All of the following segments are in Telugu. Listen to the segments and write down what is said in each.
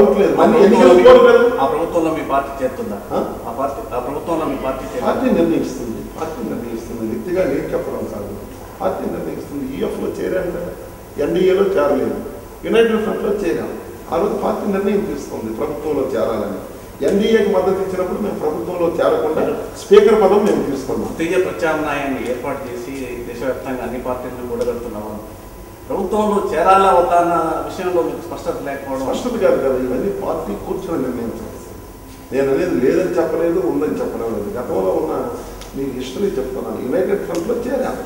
డౌట్ లేదు ఆ ప్రభుత్వంలో మీ- పార్టీ చేరుతుందా ఆ? పార్టీ ఆ ప్రభుత్వంలో మీ పార్టీ పార్టీ నిర్ణయిస్తుంది. పార్టీ నిర్ణయిస్తుంది. వ్యక్తిగా నేను చెప్పడం కాదు. పార్టీ నిర్ణయిస్తుంది. ఈఎఫ్లో చేరాను ఎన్డీఏలో చేరలేదు. యునైటెడ్ ఫ్రంట్లో చేరాం. ఆ రోజు పార్టీ నిర్ణయం తీసుకుంది. ప్రభుత్వంలో చేరాలని. ఎన్డీఏకి మద్దతు ఇచ్చినప్పుడు మేము ప్రభుత్వంలో చేరకుండా స్పీకర్ పదం మేము తీసుకున్నాం. తృతీయ ప్రత్యామ్నాయాన్ని ఏర్పాటు చేసి దేశవ్యాప్తంగా అన్ని పార్టీలను కూడగడుతున్నాము ప్రభుత్వంలో చేరాలా వద్దా అన్న విషయంలో మీకు స్పష్టత లేకపోవడం. స్పష్టత కాదు కదా ఇవన్నీ పార్టీ కూర్చొని నిర్ణయించాలి నేను అనేది లేదని చెప్పలేదు ఉందని చెప్పలేదు. గతంలో ఉన్న మీ హిస్టరీ చెప్తున్నాను. యునైటెడ్ ఫ్రంట్లో చేరాలి.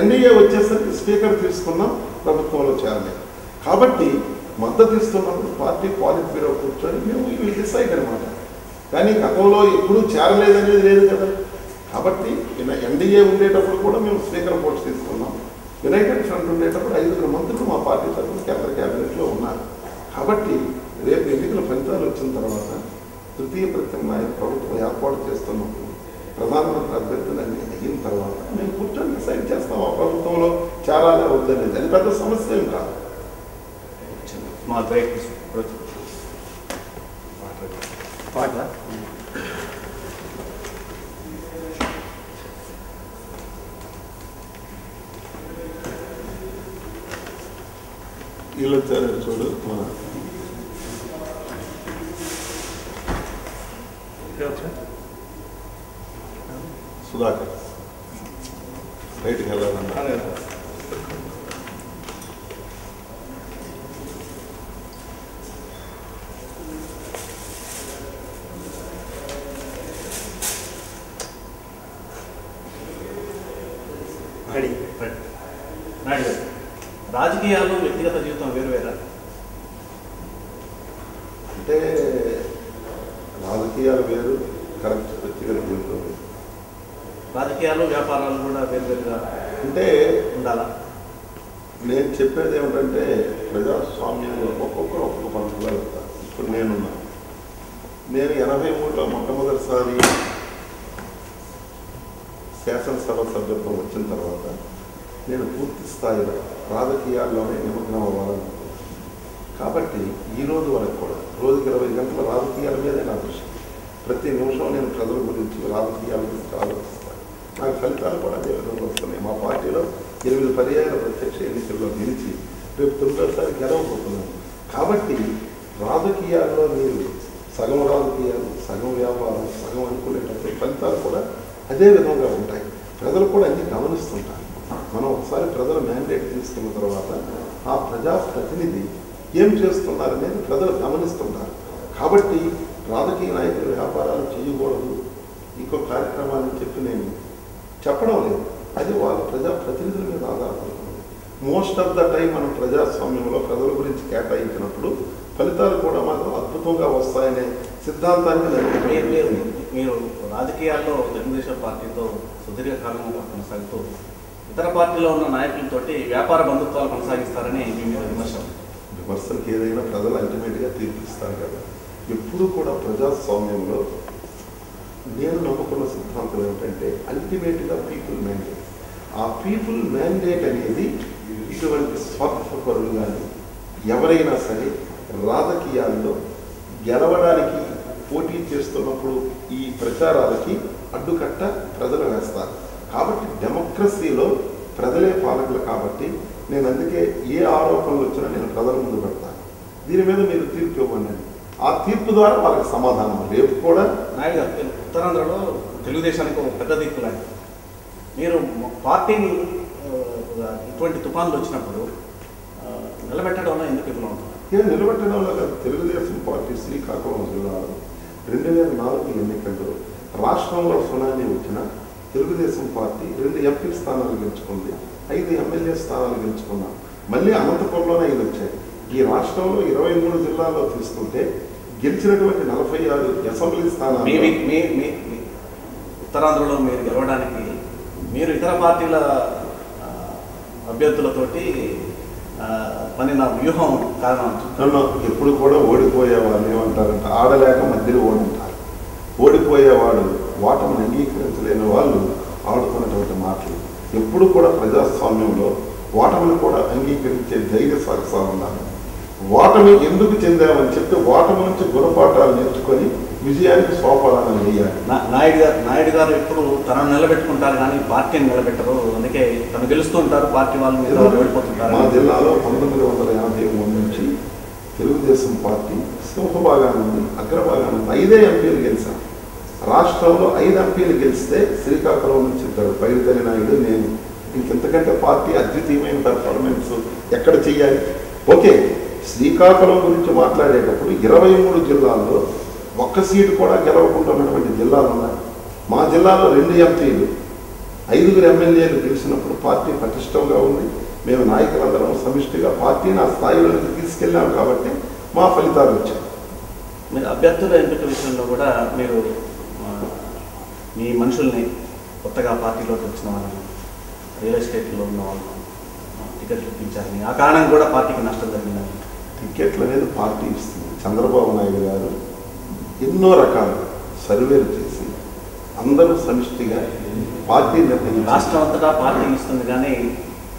ఎన్డీఏ వచ్చేసరికి స్పీకర్ తీసుకున్నాం ప్రభుత్వంలో చేరలేదు. కాబట్టి మద్దతు ఇస్తున్నప్పుడు పార్టీ పాలిట్ బ్యూరో కూర్చొని మేము ఇవి డిసైడ్ అనమాట కానీ గతంలో ఎప్పుడూ చేరలేదనేది లేదు కదా. కాబట్టి ఎన్డీఏ ఉండేటప్పుడు కూడా మేము స్పీకర్ పోస్ట్ తీసుకున్నాం. యునైటెడ్ ఫ్రంట్ ఉండేటప్పుడు ఐదుగురు మంత్రులు మా పార్టీ తరఫున కేంద్ర క్యాబినెట్లో ఉన్నారు. కాబట్టి రేపు ఎన్నికల ఫలితాలు వచ్చిన తర్వాత తృతీయ ప్రత్యామ్నాయ ప్రభుత్వం ఏర్పాటు చేస్తున్నప్పుడు ప్రధానమంత్రి అభ్యర్థులు అన్ని అయిన తర్వాత మేము కూర్చొని డిసైడ్ చేస్తాం ఆ ప్రభుత్వంలో చేరాలా వద్దనేది. అది పెద్ద సమస్య ఏం కాదు. మా పాట? వీళ్ళు వచ్చారు చూడు మన సుధాకర్ బయటికి వెళ్ళాలన్నా రెడీ రైట్. నాయుడు గారు రాజకీయాలు వ్యక్తిగత జీవితం వేరు వేరా అంటే రాజకీయాలు వేరు కరెక్ట్ వ్యక్తిగత జీవితం వేరు. రాజకీయాలు వ్యాపారాలు కూడా వేరు వేరుగా అంటే ఉండాలా? నేను చెప్పేది ఏమిటంటే ప్రజాస్వామ్యంలో ఒక్కొక్కరు ఒక్కొక్క పంటలో వెళ్తారు. ఇప్పుడు నేనున్నా. నేను ఎనభై మూడులో మొట్టమొదటిసారి శాసనసభ సభ్యత్వం వచ్చిన తర్వాత నేను పూర్తి స్థాయిలో రాజకీయాల్లోనే నిమగ్నం అవ్వాలని కాబట్టి ఈ రోజు వరకు కూడా రోజుకి ఇరవై గంటల రాజకీయాల మీదే నా దృష్టి. ప్రతి నిమిషం నేను ప్రజల గురించి రాజకీయాల గురించి ఆలోచిస్తాను. నాకు ఫలితాలు కూడా అదే విధంగా వస్తున్నాయి. మా పార్టీలో ఎనిమిది పర్యాయాల ప్రత్యక్ష ఎన్నికల్లో గెలిచి రేపు తొమ్మిదోసారి గెలవబోతున్నాను. కాబట్టి రాజకీయాల్లో మీరు సగం రాజకీయాలు సగం వ్యాపారం సగం అనుకునేటప్పుడు ఫలితాలు కూడా అదే విధంగా ఉంటాయి. ప్రజలు కూడా అన్ని గమనిస్తుంటారు. మనం ఒకసారి ప్రజల మ్యాండేట్ తీసుకున్న తర్వాత ఆ ప్రజాప్రతినిధి ఏం చేస్తున్నారనేది ప్రజలు గమనిస్తుంటారు. కాబట్టి రాజకీయ నాయకులు వ్యాపారాలు చేయకూడదు. ఇంకో కార్యక్రమాన్ని చెప్పి నేను చెప్పడం లేదు. అది వాళ్ళ ప్రజాప్రతినిధుల మీద ఆధారపడుతుంది. మోస్ట్ ఆఫ్ ద టైం మనం ప్రజాస్వామ్యంలో ప్రజల గురించి కేటాయించినప్పుడు ఫలితాలు కూడా మాత్రం అద్భుతంగా వస్తాయనే సిద్ధాంతాన్ని మీరు మీరు రాజకీయాల్లో తెలుగుదేశం పార్టీతో సుదీర్ఘకాలంగా కొనసాగుతూ ఇతర పార్టీలో ఉన్న నాయకులతోటి వ్యాపార బంధుత్వాలు కొనసాగిస్తారని విమర్శ విమర్శలకు ఏదైనా ప్రజలు అల్టిమేట్గా తీర్పిస్తారు కదా. ఎప్పుడు కూడా ప్రజాస్వామ్యంలో నేను నమ్ముకున్న సిద్ధాంతం ఏమిటంటే అల్టిమేట్గా పీపుల్ మ్యాండేట్ ఆ పీపుల్ మ్యాండేట్ అనేది ఇటువంటి స్వార్థపరులు కానీ ఎవరైనా సరే రాజకీయాల్లో గెలవడానికి పోటీ చేస్తున్నప్పుడు ఈ ప్రచారాలకి అడ్డుకట్ట ప్రజలు వేస్తారు. కాబట్టి డెమోక్రసీలో ప్రజలే పాలకులు కాబట్టి నేను అందుకే ఏ ఆరోపణలు వచ్చినా నేను ప్రజల ముందు పెడతాను దీని మీద మీరు తీర్పు ఇవ్వండి ఆ తీర్పు ద్వారా వాళ్ళకి సమాధానం రేపు కూడా. నాయుడు గారు ఉత్తరాంధ్రలో తెలుగుదేశానికి ఒక పెద్ద దిక్కు లాంటి మీరు పార్టీని ఇటువంటి తుఫాన్లు వచ్చినప్పుడు నిలబెట్టడంలో ఎందుకు విఫలమవుతున్నారు నేను నిలబెట్టడంలో కాదు తెలుగుదేశం పార్టీ శ్రీకాకుళం జిల్లాలో రెండు వేల నాలుగు ఎన్నికల్లో రాష్ట్రంలో సునామీ వచ్చిన తెలుగుదేశం పార్టీ రెండు ఎంపీ స్థానాలు గెలుచుకుంది. ఐదు ఎమ్మెల్యే స్థానాలు గెలుచుకున్నాం. మళ్ళీ అనంతపురంలోనే ఐదు వచ్చాయి. ఈ రాష్ట్రంలో ఇరవై మూడు జిల్లాల్లో తీసుకుంటే గెలిచినటువంటి నలభై ఆరు అసెంబ్లీ స్థానాలు ఉత్తరాంధ్రలో మీరు గెలవడానికి మీరు ఇతర పార్టీల అభ్యర్థులతోటి ఆ, పనిన వ్యూహం కారణం ఎప్పుడు కూడా ఓడిపోయే వాళ్ళు ఏమంటారంటే ఆడలేక మధ్యలో ఓడుంటారు. ఓడిపోయేవాడు ఓటమిని అంగీకరించలేని వాళ్ళు ఆడుకున్నటువంటి మాటలు. ఎప్పుడు కూడా ప్రజాస్వామ్యంలో ఓటమిని కూడా అంగీకరించే ధైర్య సాహసాలు ఉండాలి. ఓటమి ఎందుకు చెందామని చెప్తే ఓటమి నుంచి గుణపాఠాలు నేర్చుకొని విజయానికి సోపానాలు వేయాలి నా- నాయుడు గారు నాయుడు గారు ఎప్పుడు తనను నిలబెట్టుకుంటారు కానీ పార్టీని నిలబెట్టరు. అందుకే తను గెలుస్తూ ఉంటారు పార్టీ వాళ్ళు మీద వాళ్ళు ఓడిపోతుంటారు మా జిల్లాలో పంతొమ్మిది వందల యాభై మూడు నుంచి తెలుగుదేశం పార్టీ సింహభాగాన్ని ఉంది అగ్రభాగాన్ని ఐదే ఎంపీలు గెలిచాం. రాష్ట్రంలో ఐదు ఎంపీలు గెలిస్తే శ్రీకాకుళం నుంచి ఇద్దరు పైడితల్లి నాయుడు నేను. ఇంకెంతకంటే పార్టీ అద్వితీయమైన పెర్ఫార్మెన్స్ ఎక్కడ చేయాలి? ఓకే శ్రీకాకుళం గురించి మాట్లాడేటప్పుడు ఇరవై మూడు జిల్లాల్లో ఒక్క సీటు కూడా గెలవకుండా ఉన్నటువంటి జిల్లాలు ఉన్నాయి. మా జిల్లాలో రెండు ఎంపీలు. ఐదుగురు ఎమ్మెల్యేలు గెలిచినప్పుడు పార్టీ పటిష్టంగా ఉంది. మేము నాయకులందరం సమిష్టిగా పార్టీని ఆ స్థాయిలోకి తీసుకెళ్ళాము కాబట్టి మా ఫలితాలు వచ్చాయి. మీరు అభ్యర్థుల ఎంపిక విషయంలో కూడా మీరు మీ మనుషుల్ని కొత్తగా పార్టీలోకి వచ్చిన వాళ్ళని రియల్ ఎస్టేట్లో ఉన్న వాళ్ళని ఆ, టికెట్లు ఇప్పించారని ఆ కారణం కూడా పార్టీకి నష్టం జరిగిందని. టికెట్ల అనేది పార్టీ ఇస్తుంది. చంద్రబాబు నాయుడు గారు ఎన్నో రకాల సర్వేలు చేసి అందరూ సమిష్టిగా పార్టీ నిర్ణయించారు రాష్ట్రం అంతటా పార్టీ ఇస్తుంది కానీ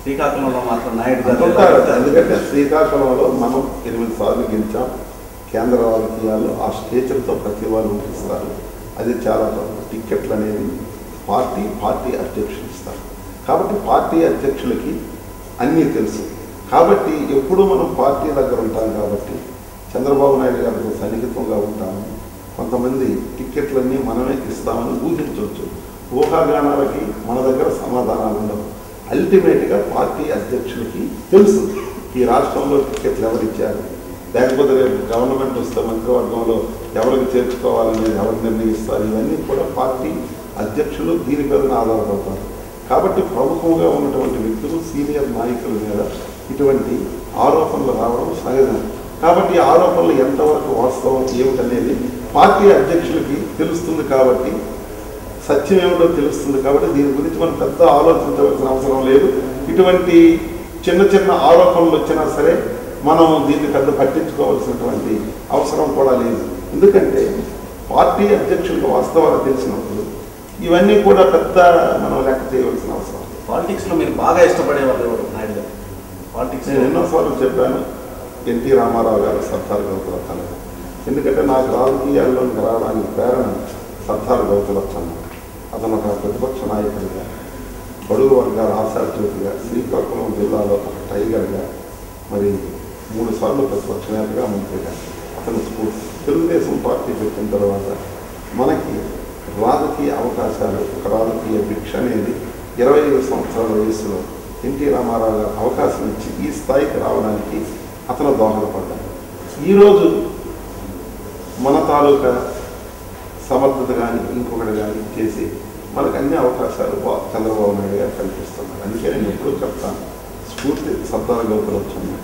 శ్రీకాకుళంలో మాత్రం నాయుడు గారు ఎందుకంటే శ్రీకాకుళంలో మనం ఎనిమిది సార్లు గెలిచాం. కేంద్ర రాజకీయాల్లో ఆ స్టేచర్తో ప్రతి వారు ఉంపిస్తారు అది చాలా తక్కువ టిక్కెట్లు అనేది పార్టీ పార్టీ అధ్యక్షులు ఇస్తారు. కాబట్టి పార్టీ అధ్యక్షులకి అన్నీ తెలుసు. కాబట్టి ఎప్పుడూ మనం పార్టీ దగ్గర ఉంటాం కాబట్టి చంద్రబాబు నాయుడు గారితో సన్నిహితంగా ఉంటాము. కొంతమంది టిక్కెట్లన్నీ మనమే ఇస్తామని ఊహించవచ్చు. ఊహాగానాలకి మన దగ్గర సమాధానాలు ఉండవు. అల్టిమేట్గా పార్టీ అధ్యక్షులకి తెలుసు ఈ రాష్ట్రంలో టికెట్లు ఎవరిచ్చారు. లేకపోతే రేపు గవర్నమెంట్ వస్తే మంత్రివర్గంలో ఎవరికి చేర్చుకోవాలనేది ఎవరు నిర్ణయిస్తారు ఇవన్నీ కూడా పార్టీ అధ్యక్షులు దీని మీద ఆధారపడతారు. కాబట్టి ప్రముఖంగా ఉన్నటువంటి వ్యక్తులు సీనియర్ నాయకుల మీద ఇటువంటి ఆరోపణలు రావడం సహజం. కాబట్టి ఈ ఆరోపణలు ఎంతవరకు వాస్తవం ఏమిటనేది పార్టీ అధ్యక్షులకి తెలుస్తుంది కాబట్టి సత్యం ఏమిటో తెలుస్తుంది కాబట్టి దీని గురించి మనం పెద్ద ఆలోచించవలసిన అవసరం లేదు. ఇటువంటి చిన్న చిన్న ఆరోపణలు వచ్చినా సరే మనం దీన్ని పెద్ద పట్టించుకోవాల్సినటువంటి అవసరం కూడా లేదు. ఎందుకంటే పార్టీ అధ్యక్షులకు వాస్తవాలు తెలిసినప్పుడు ఇవన్నీ కూడా పెద్ద మనం లెక్క చేయవలసిన అవసరం. పాలిటిక్స్లో మీరు బాగా ఇష్టపడేవాళ్ళు ఎవరు? నాయుడు గారు. పాలిటిక్స్ నేను ఎన్నోసార్లు చెప్పాను ఎన్టీ రామారావు గారు సర్దార్ గౌతలచ్చన్న ఎందుకంటే నాకు రాజకీయాల్లోకి రావడానికి ప్రేరణ సర్దార్ గౌతలచ్చన్న అతను ఒక ప్రతిపక్ష నాయకుడిగా బడుగు వర్గాల ఆశాజ్యోతిగా శ్రీకాకుళం జిల్లాలో ఒక టైగర్గా మరి మూడు సార్లు ప్రతిపక్ష నేతగా మంత్రిగా అతను తెలుగుదేశం పార్టీ పెట్టిన తర్వాత మనకి రాజకీయ అవకాశాలు ఒక రాజకీయ భిక్ష అనేది ఇరవై ఐదు సంవత్సరాల వయసులో ఎన్టీ రామారావు గారు అవకాశం ఇచ్చి ఈ స్థాయికి రావడానికి అతను దోహదపడ్డాడు. ఈరోజు మన తాలూకా సమర్థత కానీ ఇంకొకటి కానీ చేసి మనకు అన్ని అవకాశాలు చంద్రబాబు నాయుడు గారు కల్పిస్తున్నారు. అందుకే నేను ఎప్పుడూ చెప్తాను. స్ఫూర్తి సర్దార్ గౌతలు వచ్చింది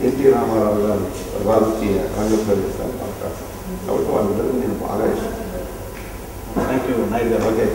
ఎన్టీ రామారావు గారు రాజకీయ రంగ ప్రవేశానికి అవకాశం కాబట్టి వాళ్ళిద్దరికీ నేను బాగా ఇష్టం థ్యాంక్ యూ నాయుడు గారు ఓకే